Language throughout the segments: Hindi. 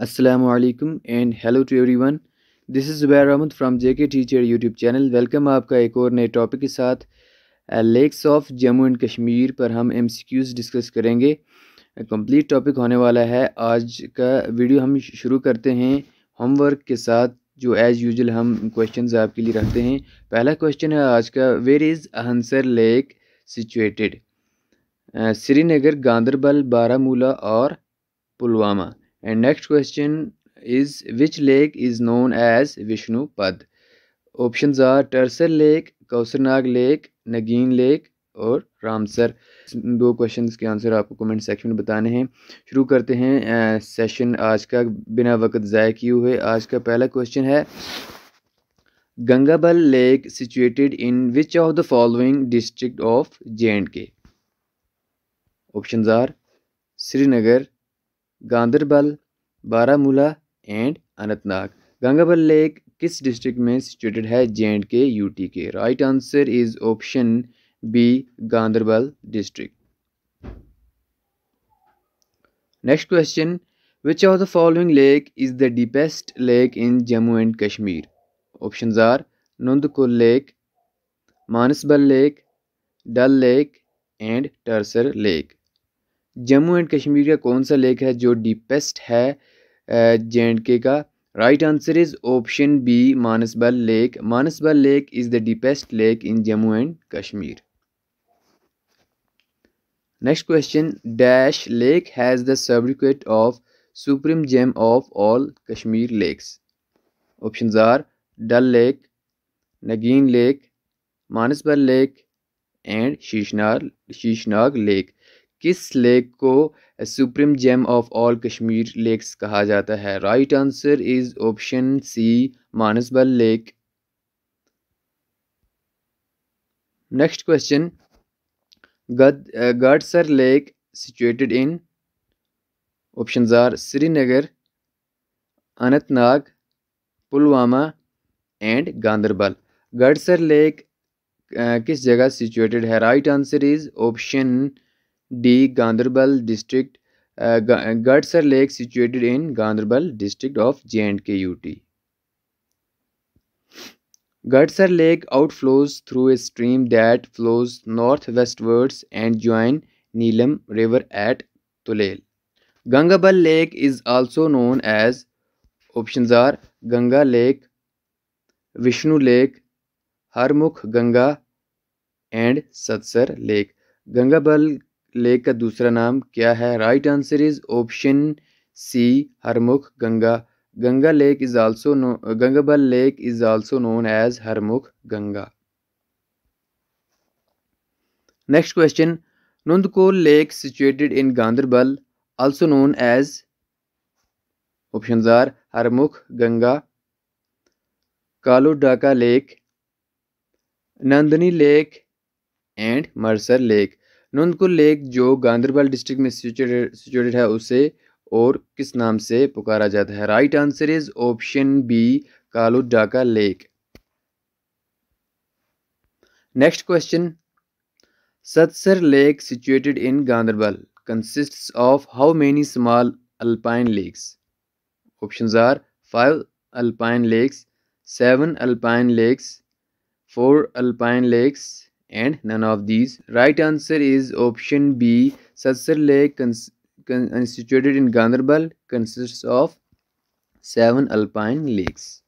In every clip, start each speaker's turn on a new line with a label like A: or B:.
A: Aslam and hello to everyone. This is Zubair Ahmad from JK teacher YouTube channel welcome आपका एक और नए टॉपिक के साथ lakes of Jammu and Kashmir पर हम एम सी क्यूज़ डिस्कस करेंगे कंप्लीट टॉपिक होने वाला है आज का वीडियो हम शुरू करते हैं होमवर्क के साथ जो एज़ यूजल हम क्वेश्चन आपके लिए रखते हैं पहला क्वेश्चन है आज का where is Ahansar lake situated Srinagar Ganderbal Baramulla और Pulwama and next question is which lake is known as Vishnupad option are Tarsar lake Kausarnag lake Nagin lake और रामसर दो क्वेश्चन के आंसर आपको कमेंट सेक्शन में बताने हैं शुरू करते हैं सेशन आज का बिना वक्त ज़ाय किए हुए आज का पहला क्वेश्चन है Gangabal lake situated in which of the following district of J and K option are Srinagar Ganderbal Baramulla and Anantnag Gangabal lake किस डिस्ट्रिक्ट में सिचुएटेड है जे एंड के यूटी के right answer is option B Ganderbal district next question which of the following lake is the deepest lake in Jammu and Kashmir option are Nandkul lake Manasbal lake Dal lake and Tarsar lake Jammu and Kashmir का कौन सा लेक है जो डीपेस्ट है जे एंड के का right answer is option B Manasbal lake Manasbal lake is the deepest lake in Jammu and Kashmir next question dash lake has the certificate of supreme gem of all Kashmir lakes option are Dal lake Nagin lake Manasbal lake and Sheshnag Sheshnag lake किस लेक को supreme gem of all Kashmir lakes कहा जाता है right answer is option C Manasbal lake next question Gadsar lake situated in option are Srinagar Anantnag Pulwama and Ganderbal Gadsar lake किस जगह सिचुएटेड है right answer is option D Ganderbal district Gadsar lake situated in Ganderbal district of J and K UT Gadsar lake outflows through a stream that flows northwestwards and join Neelum river at Tulail Gangabal lake is also known as option are Ganga lake Vishnu lake Harmukh Ganga and Satsar lake Gangabal lake का दूसरा नाम क्या है right answer is option C Harmukh Ganga Ganga lake is also known Gangabal lake is also known as Harmukh Ganga next question Nandkol lake situated in Ganderbal also known as option are Harmukh Ganga Daka lake Nandni lake and Marsar lake Nandkul lake जो गांधरबल डिस्ट्रिक्ट में सिचुएटेड है उसे और किस नाम से पुकारा जाता है right answer is option B Kalu Daka lake next question Satsar lake situated in Ganderbal consist of how many small alpine lakes option are five alpine lakes seven alpine lakes four alpine lakes and none of these. Right answer is option B. Sassar Lake constituted in gandharbal consists of seven alpine lakes.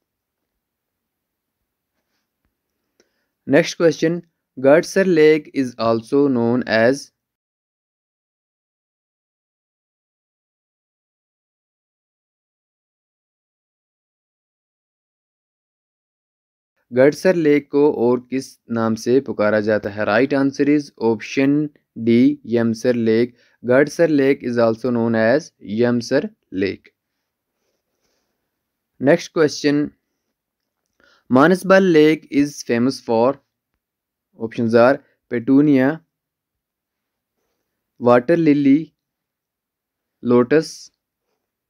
A: Next question. Gadsar Lake is also known as Gadsar lake को और किस नाम से पुकारा जाता है right answer is option D Yamsar lake Gadsar lake is also known as Yamsar lake next question Manasbal lake is famous for option are petunia water lily lotus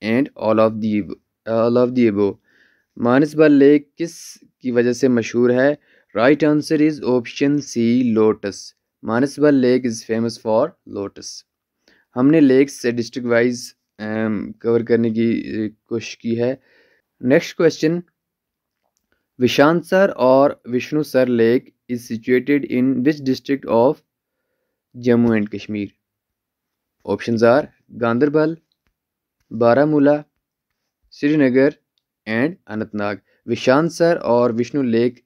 A: and all of the all of the above Manasbal lake किस की वजह से मशहूर है right answer is option C lotus Manasbal lake is famous for lotus हमने लेक्स से डिस्ट्रिक्ट वाइज कवर करने की uh, कोशिश की है नेक्स्ट क्वेश्चन विशांत सर और Vishnusar lake is situated in which district of Jammu and Kashmir option are Ganderbal Baramulla Srinagar and Anantnag Vishansar और विष्णु लेक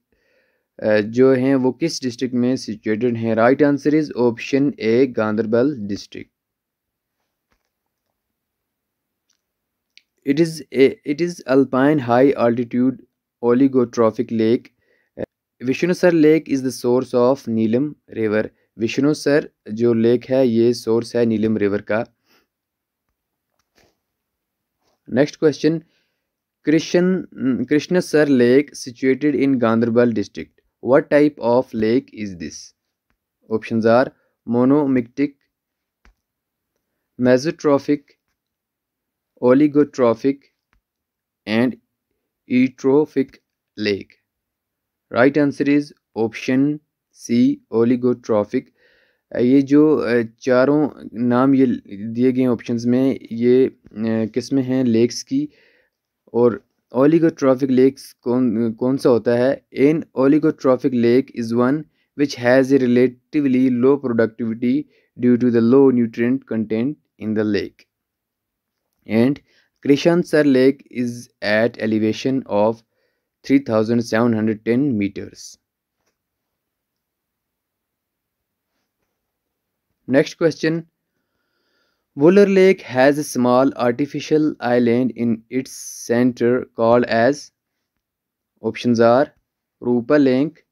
A: जो हैं वो किस डिस्ट्रिक्ट में सिचुएटेड हैं right answer is option A Ganderbal district it is it is alpine high altitude oligotrophic lake Vishnusar lake is the source of Neelum river Vishnusar जो लेक है ये सोर्स है नीलम रिवर का next question Krishna Krishansar lake situated in Ganderbal district what type of lake is this option are monomictic mesotrophic oligotrophic and eutrophic lake right answer is option C oligotrophic ये जो uh, चारों नाम ये दिए गए ऑप्शंस में ये uh, किस्में हैं लेक्स की और ओलिगोट्रॉफिक लेक्स कौन कौन सा होता है an oligotrophic lake is one which has a relatively low productivity due to the low nutrient content in the lake and Sar lake is at elevation of three thousand seven hundred ten metres next question Wooler Lake has a small artificial island in its center called as options are Rupa Lake,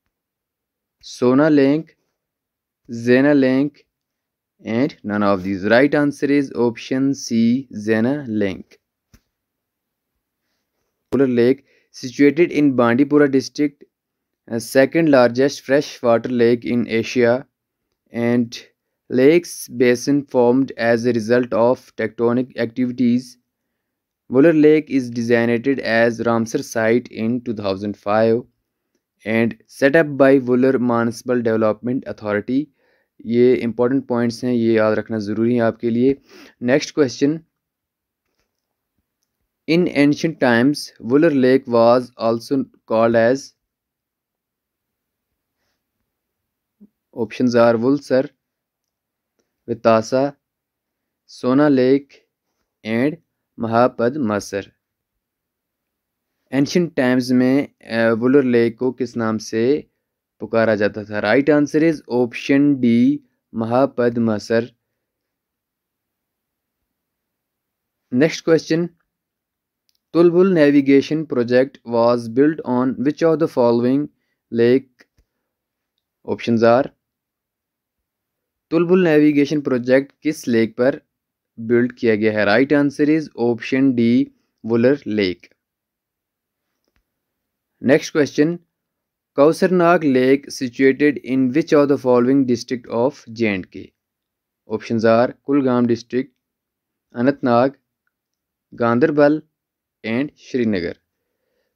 A: Sona Lake, Zena Lake and none of these. Right answer is option C Zena Lake. Wooler Lake situated in Bandipur district second largest freshwater lake in Asia and Lakes basin formed as a result of tectonic activities. Wuller Lake is designated as Ramsar Site in 2005 and set up by Wuller Municipal Development Authority. ये इंपॉर्टेंट पॉइंट्स हैं ये याद रखना ज़रूरी है आपके लिए next question In ancient times, Wuller Lake was also called as options are Wulsar, Vitasta Sona lake and Mahapadmasar ancient times में वुलर uh, लेक को किस नाम से पुकारा जाता था right answer is option D Mahapadmasar next question Tulbul navigation project was build on which of the following lake options are Tulbul navigation project किस लेक पर बिल्ड किया गया है right answer is option D Wular lake next question Kausarnag lake situated in which of the following district of J and K option are Kulgam district Anantnag Ganderbal and Srinagar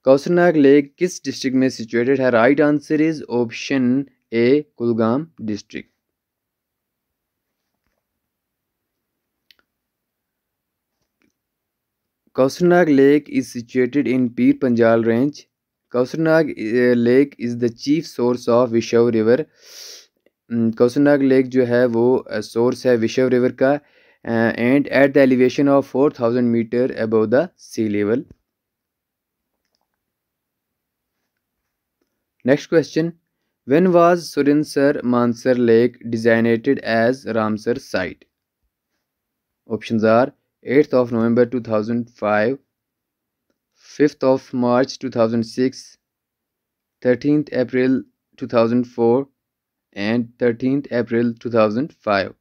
A: Kausarnag lake किस डिस्ट्रिक्ट में सिचुएटेड है right answer is option A Kulgam district Kausarnag Lake is situated in Pir Panjal range. Kausarnag lake is the chief source of Vishav river River. Kausarnag hmm, lake जो है वो सोर्स eh, है विशव रिवर का and at the elevation of four thousand metre above the sea level next question when was Surinsar Mansar lake designated as Ramsar site option are 1947 8th of November 2005, 5th of March 2006, 13th April 2004 and 13th April 2005.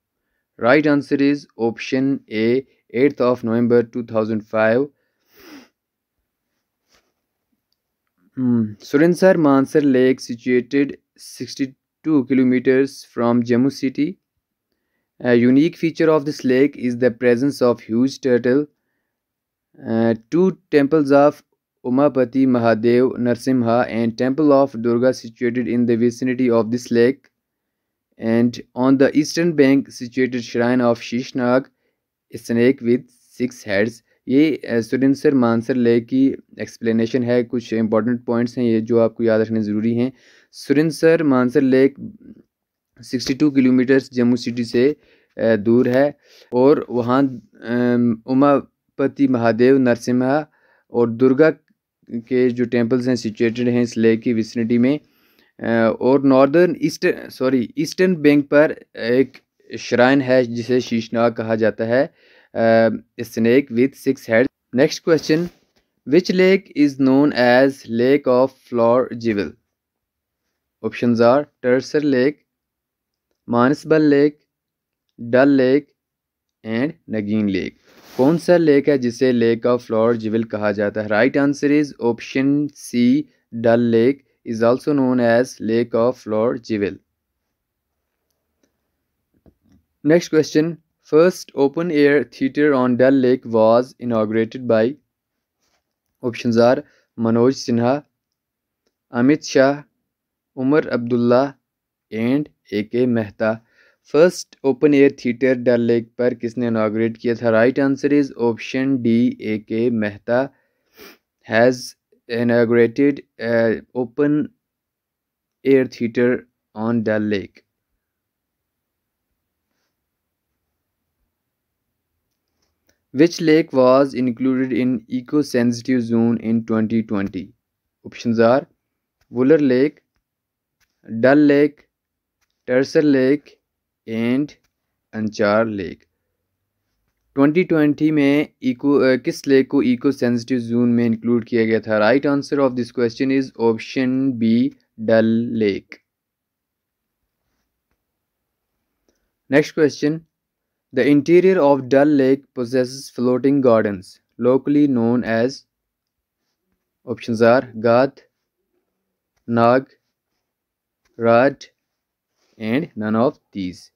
A: Right answer is option A 8th of November 2005. Hmm. Surinsar Mansar Lake situated 62 kilometers from Jammu city A unique feature of this lake is the presence of huge turtle. Uh, two temples of Umapati Mahadev Narsimha and temple of Durga situated in the vicinity of this lake. And on the eastern bank situated shrine of Shishnag, a snake with six heads. ये सुरिंसर मानसर लेक की एक्सप्लेनेशन है कुछ इंपॉर्टेंट पॉइंट्स हैं ये जो आपको याद रखने ज़रूरी हैं Surinsar Mansar lake 62 kilometre Jammu city से दूर है और वहाँ उमापति महादेव नरसिम्हा और दुर्गा के जो टेम्पल्स हैं सिचुएटेड हैं इस लेक की विसनिटी में और northern east sorry eastern bank पर एक श्राइन है जिसे शीशनाग कहा जाता है snake with six head next question which lake is known as lake of flower jewel option are Tarsar lake Manasbal lake Dal lake and Nageen lake कौन सा लेक है जिसे लेक ऑफ फ्लोर जिविल कहा जाता है right answer is option C Dal lake is also known as lake of flower jewel next question first open air theatre on Dal lake was inaugurated by option are Manoj Sinha Amit Shah Omar Abdullah and A K Mehta first open air theatre Dal lake पर किसने इनाग्रेट किया था right answer is option D A K Mehta has inaugurated open air theatre on Dal lake which lake was included in eco sensitive zone in twenty twenty option are Wular lake Dal lake Tarsar lake and Anchar lake 2020 में इको किस लेक को इको सेंसिटिव जोन में इंक्लूड किया गया था right answer of this question is option B Dal lake next question the interior of Dal lake projects floating gardens locally known as option are Gad, Nag Raad and none of these.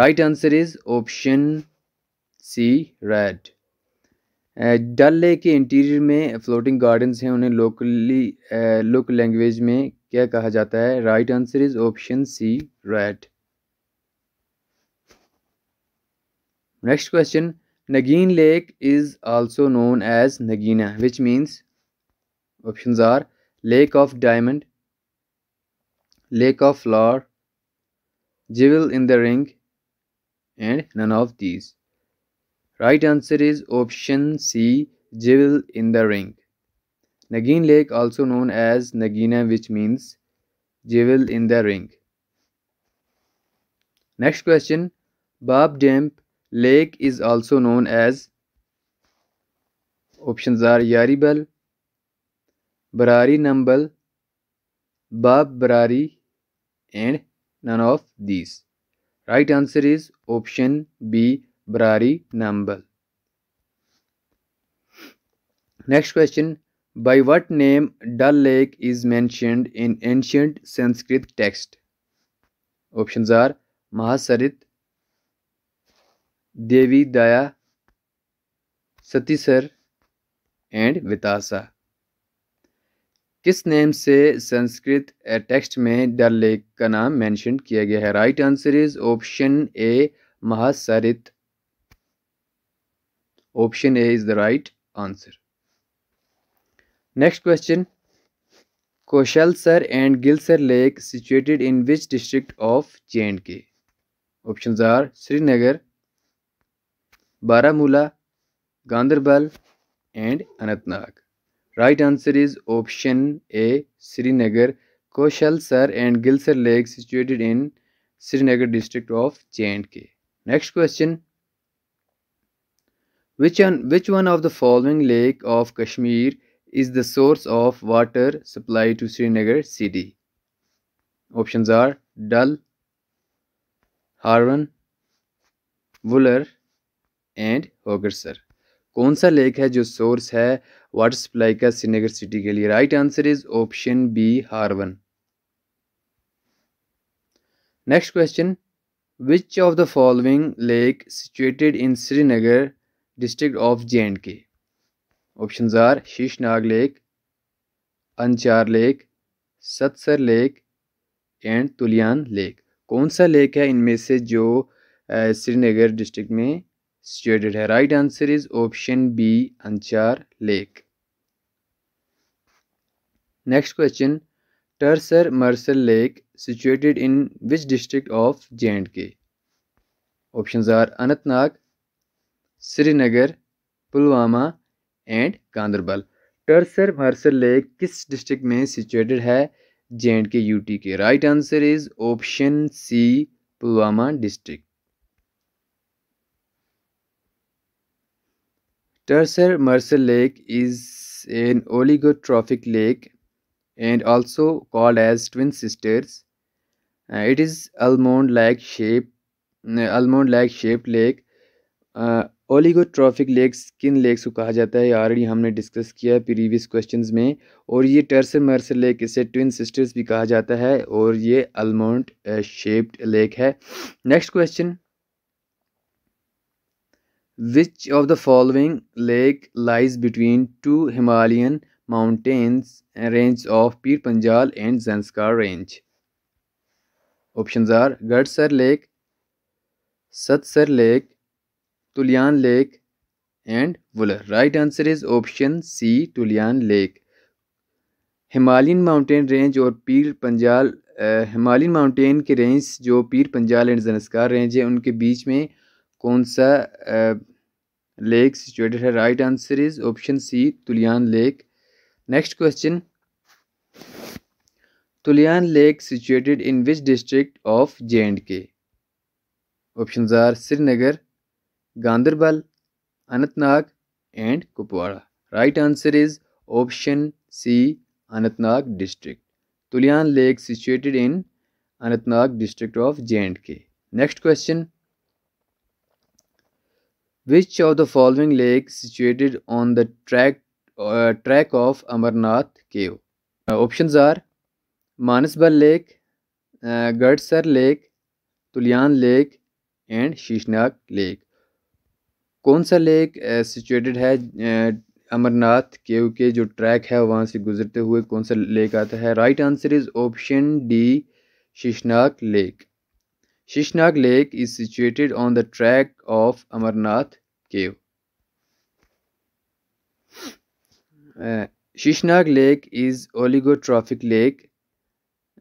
A: Right answer is option C Radh uh, Dal lake के इंटीरियर में फ्लोटिंग गार्डन्स हैं उन्हें लोकली लोक लैंग्वेज में क्या कहा जाता है right answer is option C Radh next question Nageen lake is also known as Nagina which means options are lake of diamond lake of flower jewel in the ring, and none of these. Right answer is option C, jewel in the ring. Nagin Lake also known as Nagina which means jewel in the ring. Next question, Bob Damp Lake is also known as options are Yaribal, Barari Nambal, Bab Barari and none of these. Right answer is option B Brari Nambal. Next question By what name Dal Lake is mentioned in ancient Sanskrit text? Options are Mahasarit, Devi Daya, Satisar, and Vitasa. किस नेम से संस्कृत टेक्स्ट में डल लेक का नाम मेंशन किया गया है right answer is option A Mahasarit option A is the right answer next question Kaushalsar and Gilsar lake situated in which district of J and K option are Srinagar Baramulla Ganderbal and Anantnag right answer is option A Srinagar Kaushalsar and Gilsar lake situated in Srinagar district of J and K next question which which one of the following lake of Kashmir is the source of water supply to Srinagar city option are Dal Harwan Wular and Hokersar कौन सा लेक है जो सोर्स है वाटर सप्लाई का श्रीनगर सिटी के लिए right answer is option B Harwan next question which of the following lake situated in Srinagar district of J and K option are Sheshnag lake Anchar lake Satsar lake and Tulian lake कौन सा लेक है इनमें से जो श्रीनगर डिस्ट्रिक्ट में सिचुएटेड है right answer is option B Anchar lake next question Tarsar Marsar lake situated in which district of J and K option are Anantnag Srinagar Pulwama and Ganderbal Tarsar Marsar lake किस डिस्ट्रिक्ट में सिचुएटेड है J and K U K right answer is option C Pulwama district Tarsar Marsar lake is an oligotrophic lake and also called as twin sisters. Uh, it is almond-like shape, uh, almond-like shaped lake. Oligotrophic lake skin lakes को कहा जाता है ऑलरेडी हमने डिस्कस किया प्रीवियस क्वेश्चंस में और ये टर्सर मर्सर लेक इसे ट्विन सिस्टर्स भी कहा जाता है और ये अलमोंड शेप्ड लेक है next question which of the following lake lies between two Himalayan mountains range of Pir Panjal and Zanskar range. Options are Gadsar Lake, Satsar Lake, Tulian Lake and Wular. Right answer is option C Tulian Lake. Himalayan mountain range और पीर पंजाल हिमालयन माउंटेन के रेंज जो पीर पंजाल एंड जनस्कार रेंज है उनके बीच में कौन सा लेक सिचुएटेड है right answer is option C Tulian lake Next question. Tulian Lake situated in which district of J&K? Options are Srinagar, Ganderbal, Anantnag and Kupwara. Right answer is option C, Anantnag district. Tulian Lake situated in Anantnag district of J&K. Next question. Which of the following lakes situated on the tract track of Amarnath cave option are Manasbal lake Gadsar lake Tuliyan lake and Sheshnag lake कौन सा लेक सिचुएटेड uh, है अमरनाथ uh, केव के जो ट्रैक है वहाँ से गुजरते हुए कौन सा लेक आता है right answer is option D Sheshnag lake Sheshnag lake is situated on the track of Amarnath cave Uh, Shishnag Lake is oligotrophic lake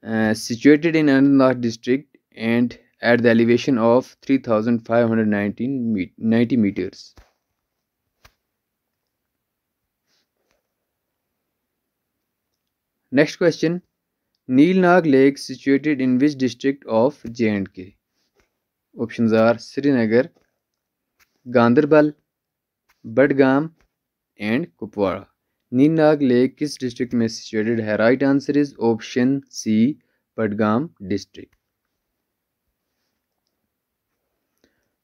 A: uh, situated in Anantnag district and at the elevation of 3590 meters. Next question Nilnag Lake situated in which district of J&K? Options are Srinagar, Ganderbal, Badgam and Kupwara. Neenag lake किस डिस्ट्रिक्ट में सिचुएटेड है right answer is option C Budgam district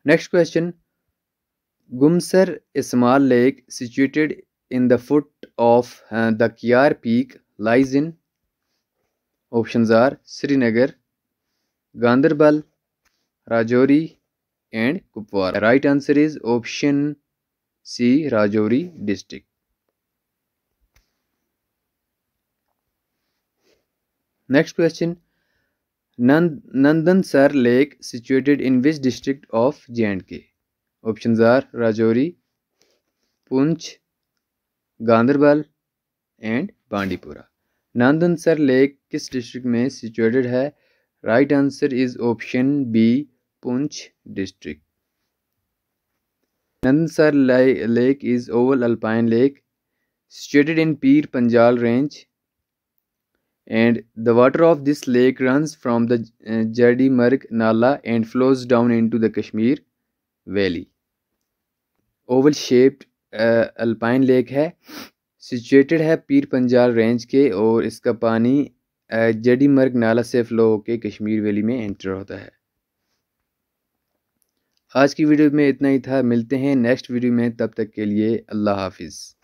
A: next question Gumsar is small lake situated in the foot of the Kiyar peak lies in option are Srinagar Ganderbal Rajouri and Kupwara right answer is option C Rajouri district next question Nandansar lake situated in which district of J and K option are Rajouri Poonch Ganderbal and Bandipora Nandansar lake किस डिस्ट्रिक्ट में सिचुएटेड है right answer is option B Poonch district Nandansar lake is oval alpine lake situated in Pir Panjal range and the water of this lake runs from the uh, marg Nala and flows down into the Kashmir Valley. Oval shaped uh, alpine lake hai situated hai peer panjal range ke aur iska pani uh, Jadimarg नाला से फ्लो होकर kashmir valley mein enter hota hai आज की वीडियो में इतना ही था मिलते हैं नेक्स्ट वीडियो में तब तक के लिए अल्लाह हाफिज़